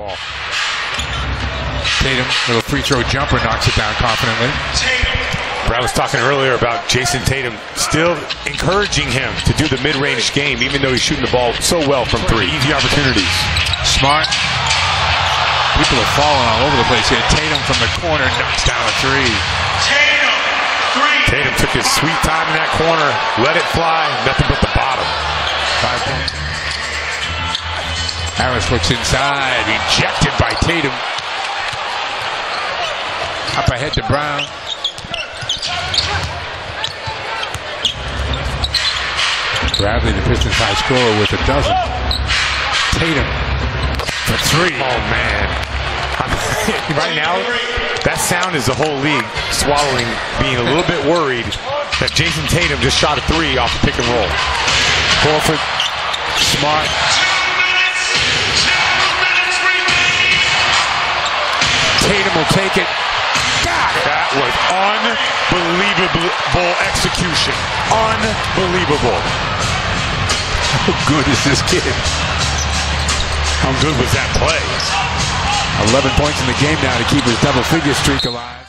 ball. Tatum, little free throw jumper, knocks it down confidently. Brad was talking earlier about Jayson Tatum still encouraging him to do the mid-range game, even though he's shooting the ball so well from three. Easy opportunities. Smart. People are falling all over the place here. Tatum from the corner knocks down a three. Tatum Tatum took his sweet time in that corner, let it fly, nothing but the bottom. Five points. Harris looks inside, rejected by Tatum. Up ahead to Brown. Bradley, the Pistons high scorer with a dozen. Tatum for three. Oh, man. right now, that sound is the whole league swallowing, being a little bit worried that Jayson Tatum just shot a three off the pick and roll. Horford, smart. Take it. It. That was unbelievable execution. Unbelievable. How good is this kid? How good was that play? 11 points in the game now to keep his double figure streak alive.